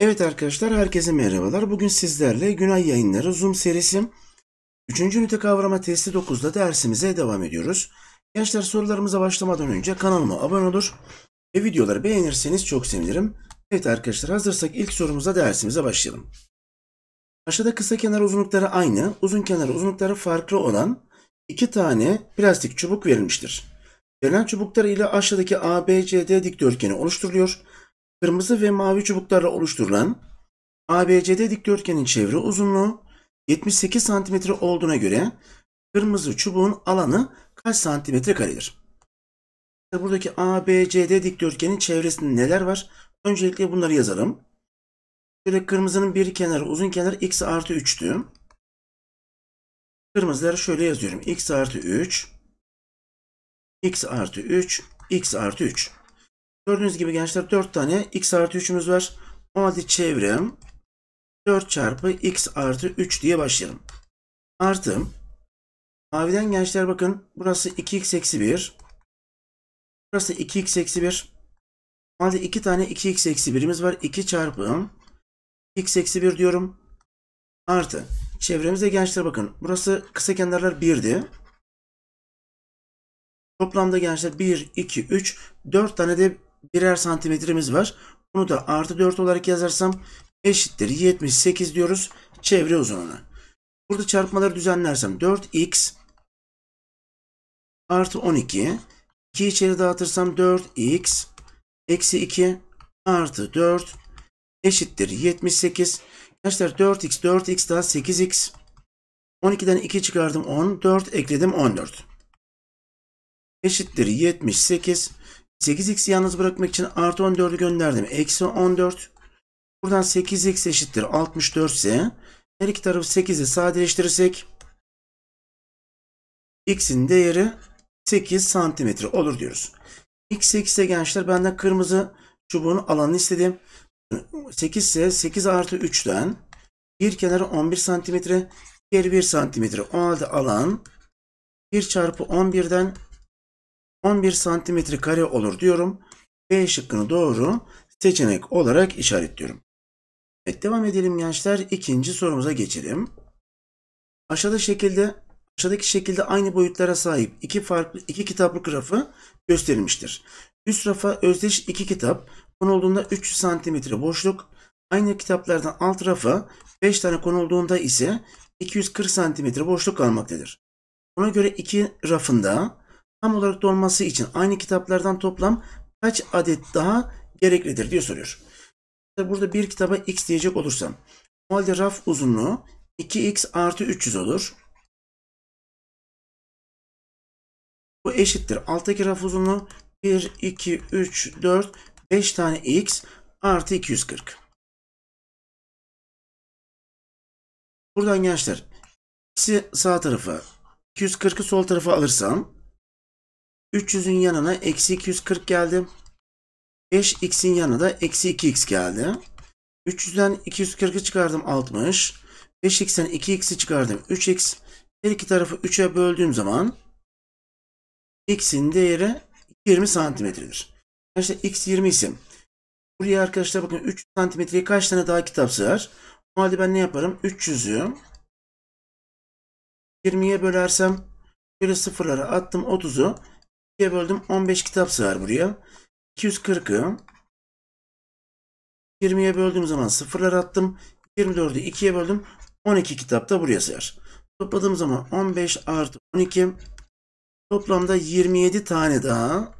Evet arkadaşlar herkese merhabalar. Bugün sizlerle Günay Yayınları Zoom serisi 3. ünite kavrama testi 9'da dersimize devam ediyoruz. Gençler sorularımıza başlamadan önce kanalıma abone olur ve videoları beğenirseniz çok sevinirim. Evet arkadaşlar hazırsak ilk sorumuza dersimize başlayalım. Aşağıda kısa kenar uzunlukları aynı, uzun kenar uzunlukları farklı olan iki tane plastik çubuk verilmiştir. Verilen çubuklar ile aşağıdaki ABCD dikdörtgeni oluşturuluyor. Kırmızı ve mavi çubuklarla oluşturulan ABCD dikdörtgenin çevre uzunluğu 78 cm olduğuna göre kırmızı çubuğun alanı kaç santimetre karedir? Buradaki ABCD dikdörtgenin çevresinde neler var? Öncelikle bunları yazalım. Şöyle kırmızının bir kenarı uzun kenar x artı 3'tü. Kırmızıları şöyle yazıyorum. x artı 3 x artı 3 x artı 3. Gördüğünüz gibi gençler 4 tane x artı 3'ümüz var. O halde çevrem 4 çarpı x artı 3 diye başlayalım. Artı maviden gençler bakın burası 2x eksi 1. Burası 2x eksi 1. O halde 2 tane 2x eksi 1'imiz var. 2 çarpı x eksi 1 diyorum. Artı çevremizde gençler bakın burası kısa kenarlar 1'di. Toplamda gençler 1, 2, 3, 4 tane de birer santimetremiz var. Bunu da artı 4 olarak yazarsam eşittir 78 diyoruz çevre uzunluğuna. Burada çarpmaları düzenlersem 4x artı 12 2 içeri dağıtırsam 4x eksi 2 artı 4 eşittir 78. Gençler 4x 4x daha 8x 12'den 2 çıkardım 10 4 ekledim 14 eşittir 78 8x'i yalnız bırakmak için artı 14'ü gönderdim. Eksi 14. Buradan 8x eşittir 64 ise her iki tarafı 8'e sadeleştirirsek x'in değeri 8 santimetre olur diyoruz. x 8 ise gençler benden kırmızı çubuğun alanını istedim. 8 ise 8 artı 3'ten bir kenarı 11 santimetre diğeri 1 santimetre. O halde alan 1 çarpı 11'den 11 santimetre kare olur diyorum. B şıkkını doğru seçenek olarak işaretliyorum. Evet devam edelim gençler. İkinci sorumuza geçelim. Aşağıda şekilde aşağıdaki şekilde aynı boyutlara sahip iki farklı iki kitaplık rafı gösterilmiştir. Üst rafa özdeş iki kitap konulduğunda 300 santimetre boşluk. Aynı kitaplardan alt rafa 5 tane konulduğunda ise 240 santimetre boşluk kalmaktadır. Buna göre iki rafında tam olarak dolması için aynı kitaplardan toplam kaç adet daha gereklidir diye soruyor. Burada bir kitaba x diyecek olursam o halde raf uzunluğu 2x artı 300 olur. Bu eşittir. Alttaki raf uzunluğu 1, 2, 3, 4, 5 tane x artı 240. Buradan gençler x'i sağ tarafa 240'ı sol tarafa alırsam 300'ün yanına eksi 240 geldi. 5x'in yanına da eksi 2x geldi. 300'den 240'ı çıkardım 60. 5x'ten 2x'i çıkardım 3x. Her iki tarafı 3'e böldüğüm zaman x'in değeri 20 santimetredir. Arkadaşlar x 20 ise buraya arkadaşlar bakın 3 santimetreye kaç tane daha kitap sığar? O halde ben ne yaparım? 300'ü 20'ye bölersem böyle sıfırlara attım 30'u 2'ye böldüm 15 kitap sığar buraya. 240'ı 20'ye böldüğüm zaman sıfırlar attım. 24'ü 2'ye böldüm. 12 kitap da buraya sığar. Topladığım zaman 15 artı 12 toplamda 27 tane daha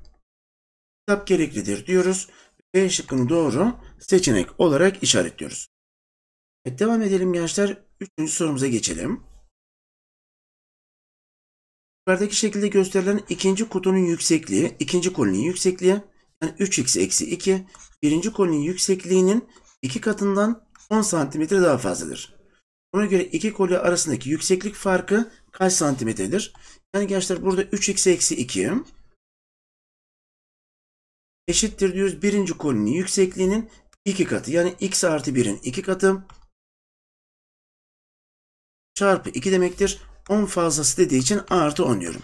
kitap gereklidir diyoruz. B şıkkını doğru seçenek olarak işaretliyoruz. Evet, devam edelim gençler. Üçüncü sorumuza geçelim. Yukarıdaki şekilde gösterilen ikinci kutunun yüksekliği, ikinci kolinin yüksekliği yani 3x eksi 2, birinci kolinin yüksekliğinin iki katından 10 santimetre daha fazladır. Buna göre iki koli arasındaki yükseklik farkı kaç santimetredir? Yani gençler burada 3x eksi 2 eşittir diyoruz birinci kolinin yüksekliğinin iki katı. Yani x artı 1'in iki katı çarpı 2 demektir. 10 fazlası dediği için artı 10 diyorum.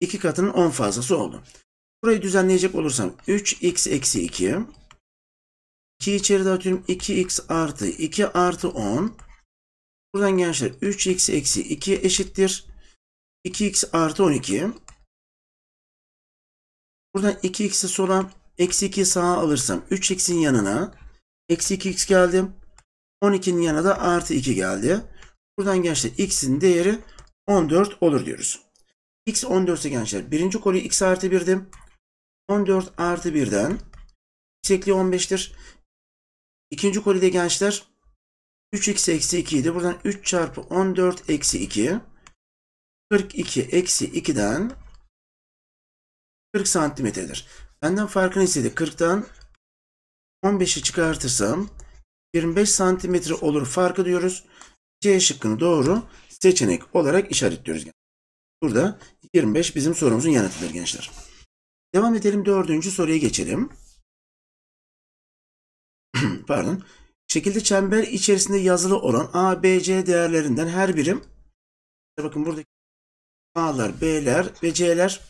2 katının 10 fazlası oldu. Burayı düzenleyecek olursam 3x eksi 2. 2 içeri dağıtıyorum. 2x artı 2 artı 10. Buradan gençler 3x eksi 2 eşittir. 2x artı 12. Buradan 2x'i sola eksi 2'yi sağa alırsam 3x'in yanına eksi 2x geldim. 12'nin yanına da artı 2 geldi. Buradan gençler x'in değeri 14 olur diyoruz. x 14 ise gençler birinci kolu x artı 1'dim. 14 artı 1'den x ekli 15'tir. İkinci kolide gençler 3x eksi 2 idi. Buradan 3 çarpı 14 eksi 2. 42 eksi 2'den 40 santimetredir. Benden farkını istedi. 40'tan 15'i çıkartırsam 25 santimetre olur farkı diyoruz. C şıkkını doğru seçenek olarak işaretliyoruz. Burada 25 bizim sorumuzun yanıtıdır gençler. Devam edelim dördüncü soruya geçelim. Pardon. Şekilde çember içerisinde yazılı olan A, B, C değerlerinden her birim bakın buradaki A'lar, B'ler ve C'ler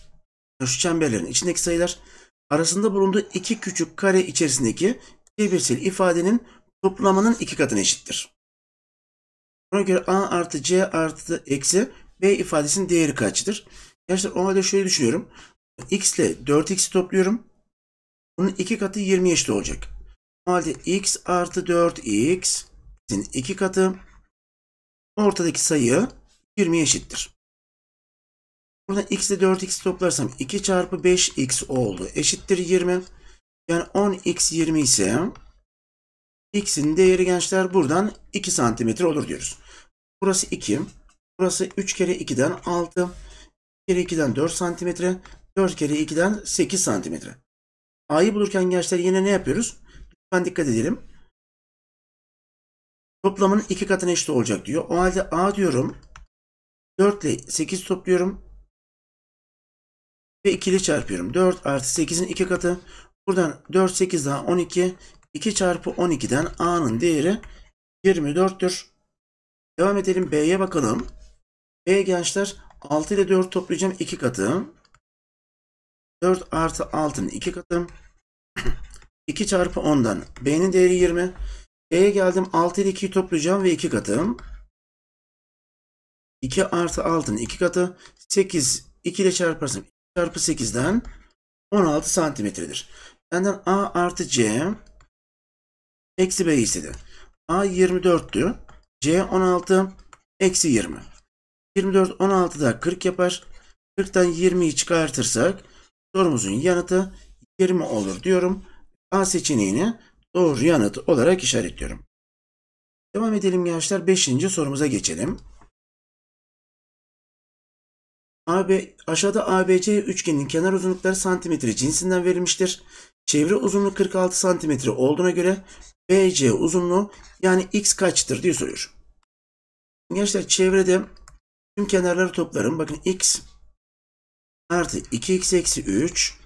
şu çemberlerin içindeki sayılar arasında bulunduğu iki küçük kare içerisindeki cebirsel ifadenin toplamının iki katına eşittir. Buna göre A artı C artı eksi B ifadesinin değeri kaçtır? Gençler o halde şöyle düşünüyorum. X ile 4x'i topluyorum. Bunun iki katı 20 eşit olacak. O halde x artı 4x'in iki katı ortadaki sayı 20 eşittir. Buradan x ile 4x toplarsam 2 çarpı 5x oldu. Eşittir 20. Yani 10x 20 ise x'in değeri gençler buradan 2 santimetre olur diyoruz. Burası 2. Burası 3 kere 2'den 6. 2 kere 2'den 4 santimetre. 4 kere 2'den 8 santimetre. A'yı bulurken gençler yine ne yapıyoruz? Lütfen dikkat edelim. Toplamın 2 katına eşit olacak diyor. O halde A diyorum. 4 ile 8 topluyorum. Ve 2 ile çarpıyorum. 4 artı 8'in 2 katı. Buradan 4, 8 daha 12. 2 çarpı 12'den A'nın değeri 24'tür. Devam edelim. B'ye bakalım. B gençler 6 ile 4 toplayacağım 2 katı. 4 artı 6'nın 2 katı. 2 çarpı 10'dan B'nin değeri 20. B'ye geldim 6 ile 2'yi toplayacağım ve 2 katı. 2 artı 6'nın 2 katı. 8 2 ile çarparsam 2 çarpı 8'den 16 santimetredir. Benden A artı C eksi B istedi. A 24'tü. C 16 eksi 20. 24 16'da 40 yapar. 40'tan 20'yi çıkartırsak sorumuzun yanıtı 20 olur diyorum. A seçeneğini doğru yanıt olarak işaretliyorum. Devam edelim gençler. 5. sorumuza geçelim. AB, aşağıda ABC üçgenin kenar uzunlukları santimetre cinsinden verilmiştir. Çevre uzunluğu 46 santimetre olduğuna göre BC uzunluğu yani x kaçtır diye soruyor. Gençler çevrede tüm kenarları toplarım. Bakın x artı 2x eksi 3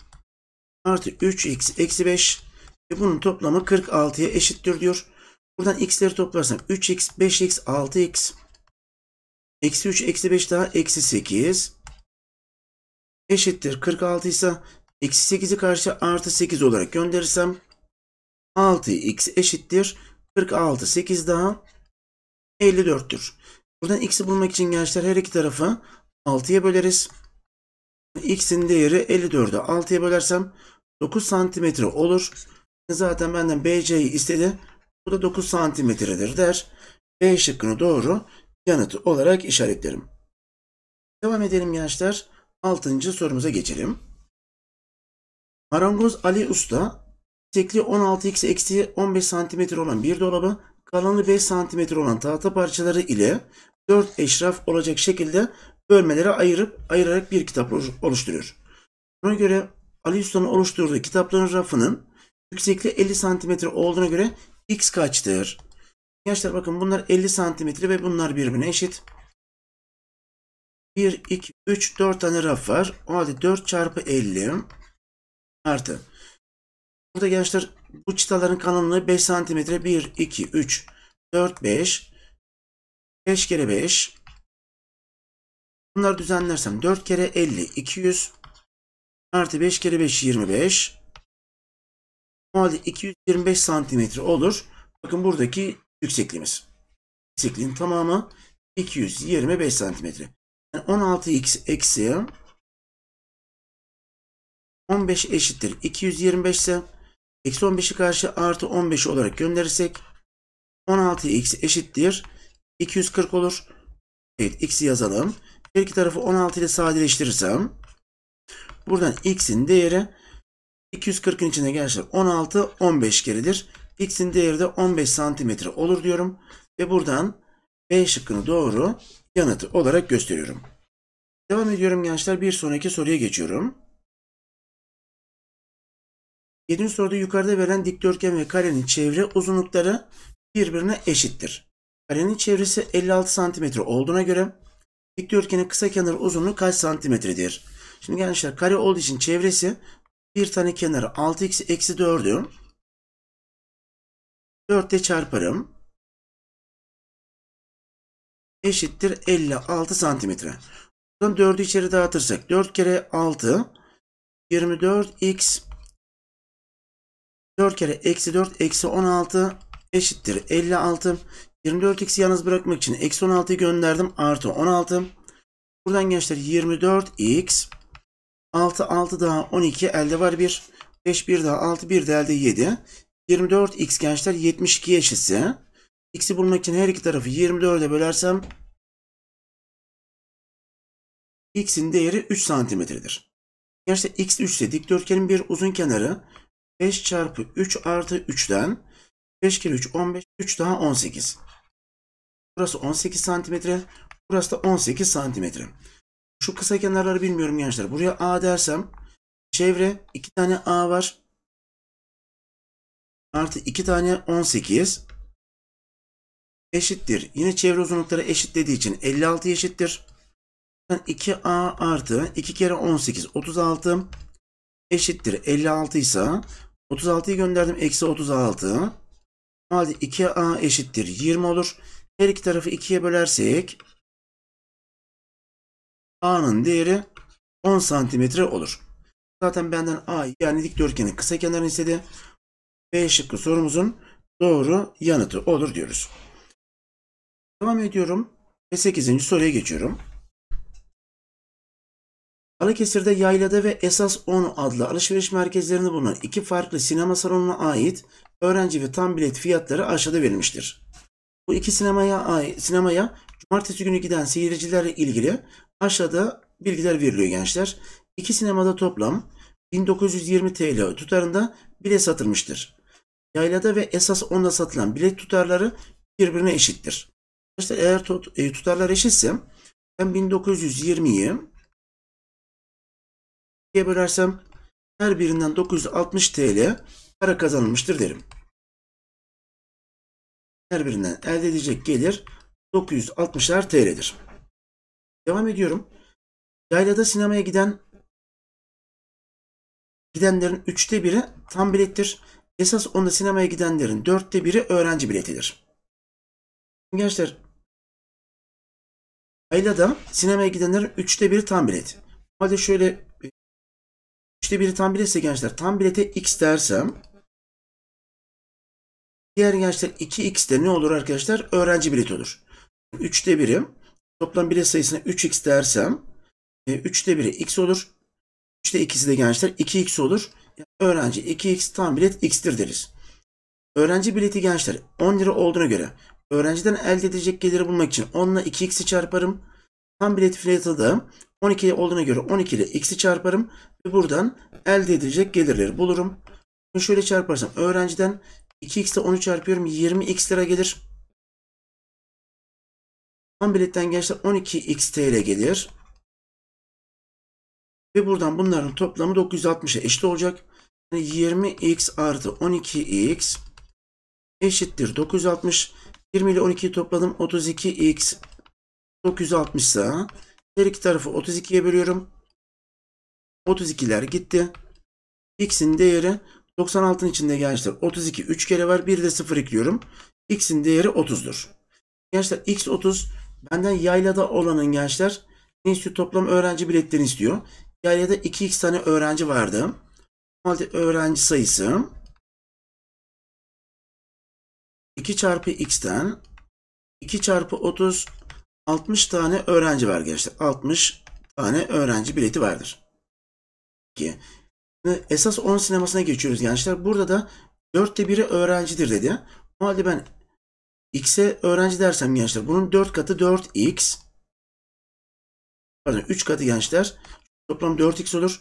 artı 3x eksi 5 ve bunun toplamı 46'ya eşittir diyor. Buradan x'leri toplarsam 3x, 5x, 6x eksi 3, eksi 5 daha eksi 8 eşittir 46 ise eksi 8'i karşı artı 8 olarak gönderirsem 6x eşittir 46 8 daha 54'tür. Buradan x'i bulmak için gençler her iki tarafı 6'ya böleriz. x'in değeri 54'ü 6'ya bölersem 9 santimetre olur. Zaten benden BC'yi istedi. Bu da 9 santimetredir der. B şıkkını doğru yanıt olarak işaretlerim. Devam edelim gençler. 6. sorumuza geçelim. Marangoz Ali Usta yüksekliği 16x eksi 15 cm olan bir dolabı kalınlığı 5 cm olan tahta parçaları ile 4 eşraf olacak şekilde bölmelere ayırıp ayırarak bir kitap oluşturuyor. Buna göre Ali Usta'nın oluşturduğu kitapların rafının yüksekliği 50 cm olduğuna göre x kaçtır? Gençler bakın bunlar 50 cm ve bunlar birbirine eşit. 1, 2, 3, 4 tane raf var. O halde 4 çarpı 50 artı. Burada gençler bu çıtaların kalınlığı 5 cm. 1, 2, 3, 4, 5. 5 kere 5. Bunları düzenlersem 4 kere 50 200 artı 5 kere 5 25 o halde 225 santimetre olur. Bakın buradaki yüksekliğimiz. Yüksekliğin tamamı 225 santimetre. Yani 16x eksi 15 eşittir. 225 ise eksi 15'i karşı artı 15 olarak gönderirsek 16x eşittir. 240 olur. Evet x'i yazalım. Her iki tarafı 16 ile sadeleştirirsem buradan x'in değeri 240'ın içine gençler 16 15 keredir. X'in değeri de 15 santimetre olur diyorum. Ve buradan B şıkkını doğru yanıtı olarak gösteriyorum. Devam ediyorum gençler. Bir sonraki soruya geçiyorum. 7. soruda yukarıda verilen dikdörtgen ve karenin çevre uzunlukları birbirine eşittir. Karenin çevresi 56 santimetre olduğuna göre dikdörtgenin kısa kenar uzunluğu kaç santimetredir? Şimdi gençler kare olduğu için çevresi bir tane kenarı 6x eksi 4'ü 4 ile çarparım. Eşittir 56 santimetre. Buradan 4'ü içeri dağıtırsak 4 kere 6 24x 4 kere eksi 4 eksi 16 eşittir 56. 24x'i yalnız bırakmak için eksi 16'yı gönderdim. Artı 16. Buradan gençler 24x 6 6 daha 12 elde var 1. 5 1 daha 6 1 de elde 7. 24x gençler 72 eşitse x'i bulmak için her iki tarafı 24'e bölersem x'in değeri 3 santimetredir. Gençler x 3 ise dikdörtgenin bir uzun kenarı 5 çarpı 3 artı 3'ten 5 kere 3 15 3 daha 18. Burası 18 santimetre. Burası da 18 santimetre. Şu kısa kenarları bilmiyorum gençler. Buraya A dersem çevre 2 tane A var. Artı 2 tane 18 eşittir. Yine çevre uzunlukları eşit dediği için 56 eşittir. 2A artı 2 kere 18 36 eşittir. 56 ise 36'yı gönderdim. Eksi 36. Hadi 2A eşittir 20 olur. Her iki tarafı 2'ye bölersek A'nın değeri 10 santimetre olur. Zaten benden A yani dikdörtgenin kısa kenarını istedi. B şıkkı sorumuzun doğru yanıtı olur diyoruz. Devam ediyorum ve 8. soruya geçiyorum. Balıkesir'de Yaylada ve Esas 10 adlı alışveriş merkezlerinde bulunan iki farklı sinema salonuna ait öğrenci ve tam bilet fiyatları aşağıda verilmiştir. Bu iki sinemaya ait, sinemaya cumartesi günü giden seyircilerle ilgili aşağıda bilgiler veriliyor gençler. İki sinemada toplam 1920 TL tutarında bilet satılmıştır. Yaylada ve Esas 10'da satılan bilet tutarları birbirine eşittir. Arkadaşlar eğer e, tutarlar eşitse ben 1920'yi ikiye bölersem her birinden 960 TL para kazanılmıştır derim. Her birinden elde edecek gelir 960'lar TL'dir. Devam ediyorum. Yaylada sinemaya giden gidenlerin üçte biri tam bilettir. Esas onda sinemaya gidenlerin dörtte biri öğrenci biletidir. Gençler Yaylada sinemaya gidenlerin üçte biri tam bilet. Hadi şöyle Üçte biri tam biletse gençler tam bilete x dersem diğer gençler 2x de ne olur arkadaşlar? Öğrenci bileti olur. Üçte biri toplam bilet sayısına 3x dersem 3'te e, biri x olur. 3'te ikisi de gençler 2x olur. Öğrenci 2x tam bilet x'tir deriz. Öğrenci bileti gençler 10 lira olduğuna göre öğrenciden elde edecek geliri bulmak için 10 ile 2x'i çarparım. Tam bilet fiyatı da 12 olduğuna göre 12 ile x'i çarparım ve buradan elde edilecek gelirleri bulurum. Bunu şöyle çarparsam öğrenciden 2x ile 10'u çarpıyorum 20x lira gelir. Tam biletten gençler 12x TL gelir. Ve buradan bunların toplamı 960'a eşit olacak. Yani 20x artı 12x eşittir 960. 20 ile 12'yi topladım. 32x 960 ise her iki tarafı 32'ye bölüyorum. 32'ler gitti. X'in değeri 96'ın içinde gençler 32 3 kere var. Bir de 0 ekliyorum. X'in değeri 30'dur. Gençler X 30 benden yaylada olanın gençler Ne istiyor? Toplam öğrenci biletlerini istiyor. Yani da 2x tane öğrenci vardı. O halde öğrenci sayısı 2 çarpı x'ten 2 çarpı 30 60 tane öğrenci var gençler. 60 tane öğrenci bileti vardır. 2. Esas 10 sinemasına geçiyoruz gençler. Burada da 4'te 1'i öğrencidir dedi. O halde ben x'e öğrenci dersem gençler bunun 4 katı 4x. Pardon 3 katı gençler. Toplam 4x olur.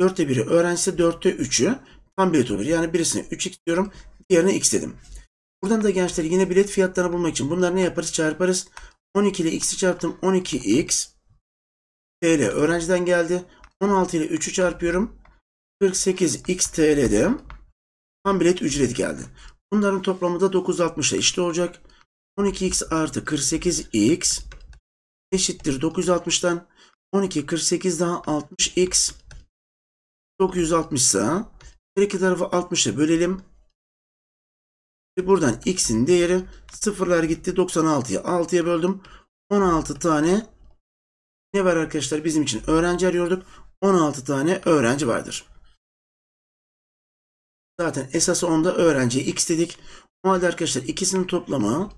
4'te 1'i öğrencisi 4'te 3'ü tam bilet olur. Yani birisine 3x diyorum. Diğerine x dedim. Buradan da gençler yine bilet fiyatlarını bulmak için bunları ne yaparız? Çarparız. 12 ile x'i çarptım. 12x TL öğrenciden geldi. 16 ile 3'ü çarpıyorum. 48x TL'de tam bilet ücreti geldi. Bunların toplamı da 960 ile eşit olacak. 12x artı 48x eşittir 960'tan 12 48 daha 60x 960 ise her iki tarafı 60 ile bölelim. Ve buradan x'in değeri sıfırlar gitti 96'ya 6'ya böldüm. 16 tane ne var arkadaşlar bizim için öğrenci arıyorduk. 16 tane öğrenci vardır. Zaten esası onda öğrenciye x dedik. O halde arkadaşlar ikisinin toplamı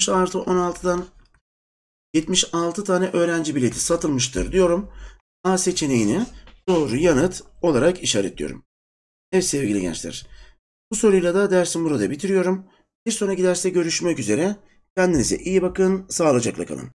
60 artı 16'dan 76 tane öğrenci bileti satılmıştır diyorum. A seçeneğini doğru yanıt olarak işaretliyorum. Evet sevgili gençler. Bu soruyla da dersim burada bitiriyorum. Bir sonraki derste görüşmek üzere. Kendinize iyi bakın. Sağlıcakla kalın.